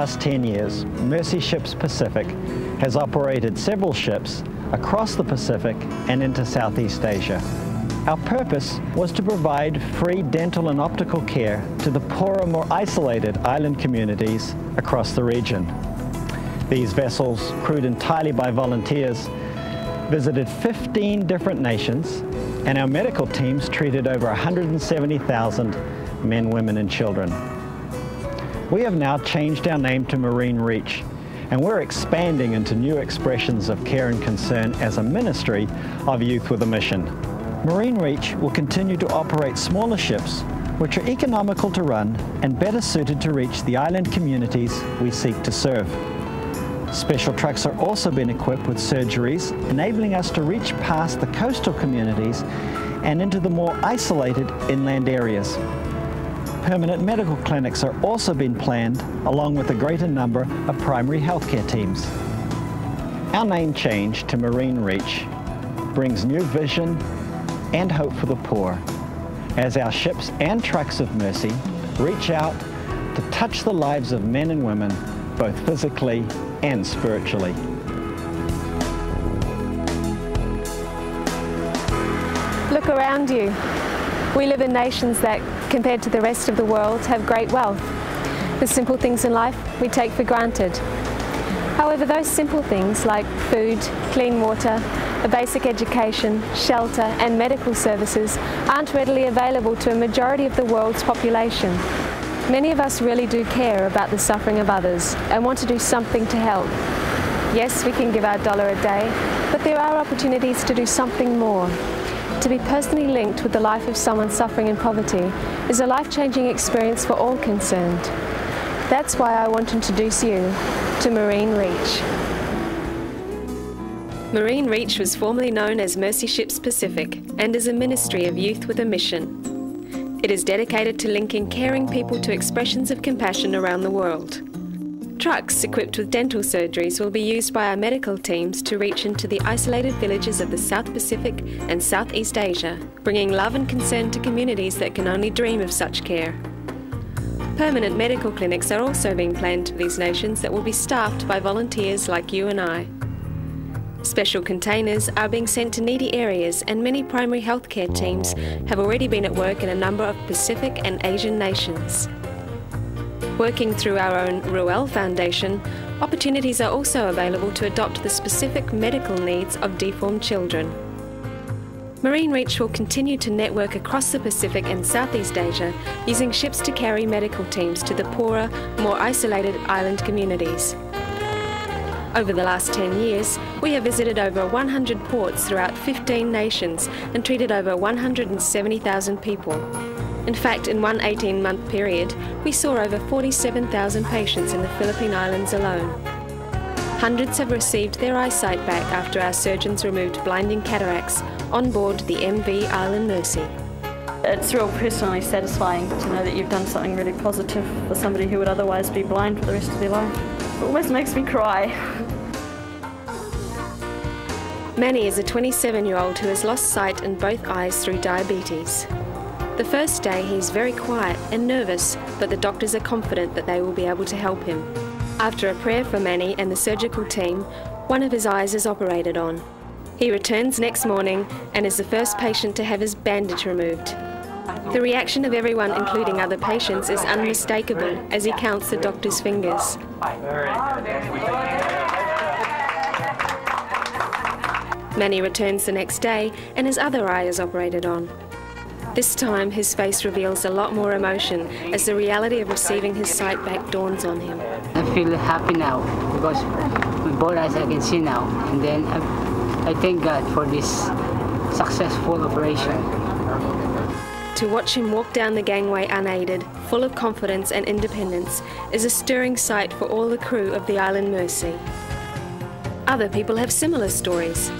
last 10 years, Mercy Ships Pacific has operated several ships across the Pacific and into Southeast Asia. Our purpose was to provide free dental and optical care to the poorer, more isolated island communities across the region. These vessels, crewed entirely by volunteers, visited 15 different nations, and our medical teams treated over 170,000 men, women, and children. We have now changed our name to Marine Reach, and we're expanding into new expressions of care and concern as a ministry of Youth with a Mission. Marine Reach will continue to operate smaller ships which are economical to run and better suited to reach the island communities we seek to serve. Special trucks are also being equipped with surgeries, enabling us to reach past the coastal communities and into the more isolated inland areas. Permanent medical clinics are also being planned, along with a greater number of primary healthcare teams. Our name change to Marine Reach brings new vision and hope for the poor as our ships and trucks of mercy reach out to touch the lives of men and women both physically and spiritually. Look around you. We live in nations that, compared to the rest of the world, have great wealth. The simple things in life we take for granted. However, those simple things like food, clean water, a basic education, shelter and medical services aren't readily available to a majority of the world's population. Many of us really do care about the suffering of others and want to do something to help. Yes, we can give our dollar a day, but there are opportunities to do something more. To be personally linked with the life of someone suffering in poverty is a life-changing experience for all concerned. That's why I want to introduce you to Marine Reach. Marine Reach was formerly known as Mercy Ships Pacific and is a ministry of youth with a mission. It is dedicated to linking caring people to expressions of compassion around the world. Trucks equipped with dental surgeries will be used by our medical teams to reach into the isolated villages of the South Pacific and Southeast Asia, bringing love and concern to communities that can only dream of such care. Permanent medical clinics are also being planned for these nations that will be staffed by volunteers like you and I. Special containers are being sent to needy areas and many primary healthcare teams have already been at work in a number of Pacific and Asian nations. Working through our own Ruel Foundation, opportunities are also available to adopt the specific medical needs of deformed children. Marine Reach will continue to network across the Pacific and Southeast Asia using ships to carry medical teams to the poorer, more isolated island communities. Over the last 10 years, we have visited over 100 ports throughout 15 nations and treated over 170,000 people. In fact, in one 18 month period, we saw over 47,000 patients in the Philippine Islands alone. Hundreds have received their eyesight back after our surgeons removed blinding cataracts on board the MV Island Mercy. It's real personally satisfying to know that you've done something really positive for somebody who would otherwise be blind for the rest of their life. It almost makes me cry. Manny is a 27 year old who has lost sight in both eyes through diabetes. The first day he's very quiet and nervous, but the doctors are confident that they will be able to help him. After a prayer for Manny and the surgical team, one of his eyes is operated on. He returns next morning and is the first patient to have his bandage removed. The reaction of everyone, including other patients, is unmistakable as he counts the doctor's fingers. Manny returns the next day and his other eye is operated on. This time his face reveals a lot more emotion as the reality of receiving his sight back dawns on him. I feel happy now because with both eyes I can see now and then I, I thank God for this successful operation. To watch him walk down the gangway unaided, full of confidence and independence, is a stirring sight for all the crew of the Island Mercy. Other people have similar stories.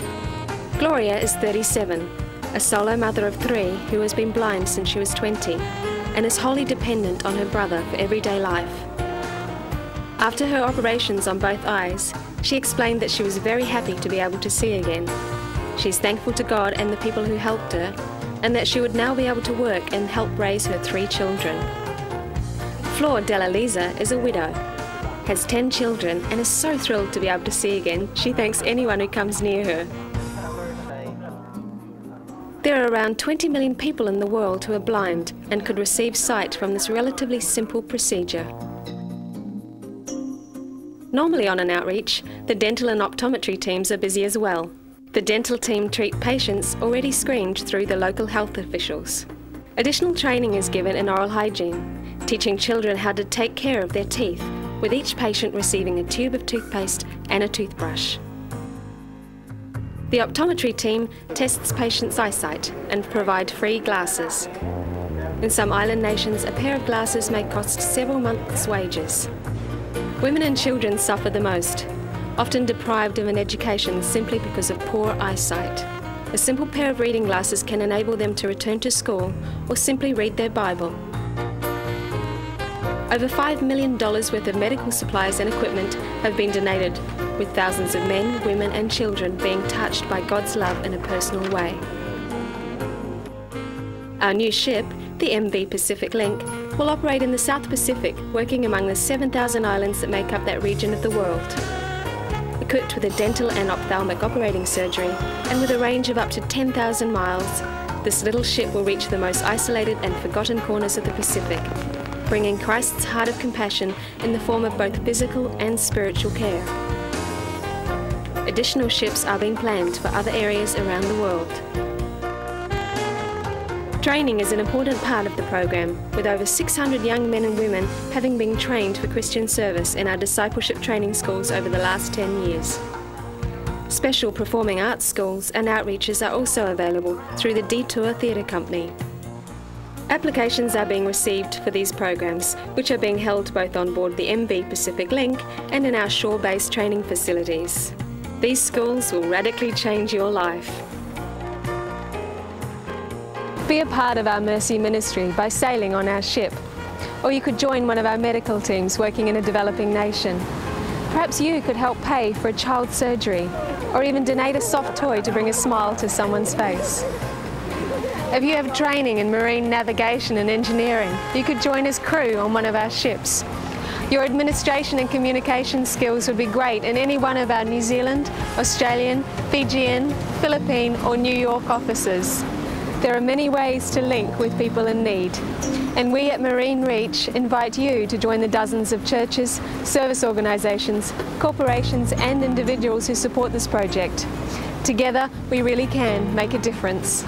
Gloria is 37, a solo mother of three who has been blind since she was 20 and is wholly dependent on her brother for everyday life. After her operations on both eyes, she explained that she was very happy to be able to see again. She is thankful to God and the people who helped her and that she would now be able to work and help raise her three children. Flor Della Lisa is a widow. has 10 children and is so thrilled to be able to see again, she thanks anyone who comes near her. There are around 20 million people in the world who are blind and could receive sight from this relatively simple procedure. Normally on an outreach, the dental and optometry teams are busy as well. The dental team treat patients already screened through the local health officials. Additional training is given in oral hygiene, teaching children how to take care of their teeth, with each patient receiving a tube of toothpaste and a toothbrush. The optometry team tests patients' eyesight and provide free glasses. In some island nations, a pair of glasses may cost several months' wages. Women and children suffer the most, often deprived of an education simply because of poor eyesight. A simple pair of reading glasses can enable them to return to school or simply read their Bible. Over $5 million worth of medical supplies and equipment have been donated, with thousands of men, women, and children being touched by God's love in a personal way. Our new ship, the MV Pacific Link, will operate in the South Pacific, working among the 7,000 islands that make up that region of the world. Equipped with a dental and ophthalmic operating surgery, and with a range of up to 10,000 miles, this little ship will reach the most isolated and forgotten corners of the Pacific, bringing Christ's heart of compassion in the form of both physical and spiritual care. Additional ships are being planned for other areas around the world. Training is an important part of the program, with over 600 young men and women having been trained for Christian service in our discipleship training schools over the last 10 years. Special performing arts schools and outreaches are also available through the Detour Theatre Company. Applications are being received for these programs, which are being held both on board the MV Pacific Link and in our shore-based training facilities. These schools will radically change your life. Be a part of our Mercy ministry by sailing on our ship. Or you could join one of our medical teams working in a developing nation. Perhaps you could help pay for a child's surgery or even donate a soft toy to bring a smile to someone's face. If you have training in marine navigation and engineering, you could join as crew on one of our ships. Your administration and communication skills would be great in any one of our New Zealand, Australian, Fijian, Philippine or New York offices. There are many ways to link with people in need, and we at Marine Reach invite you to join the dozens of churches, service organisations, corporations and individuals who support this project. Together, we really can make a difference.